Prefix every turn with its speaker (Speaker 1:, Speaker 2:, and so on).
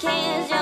Speaker 1: cans.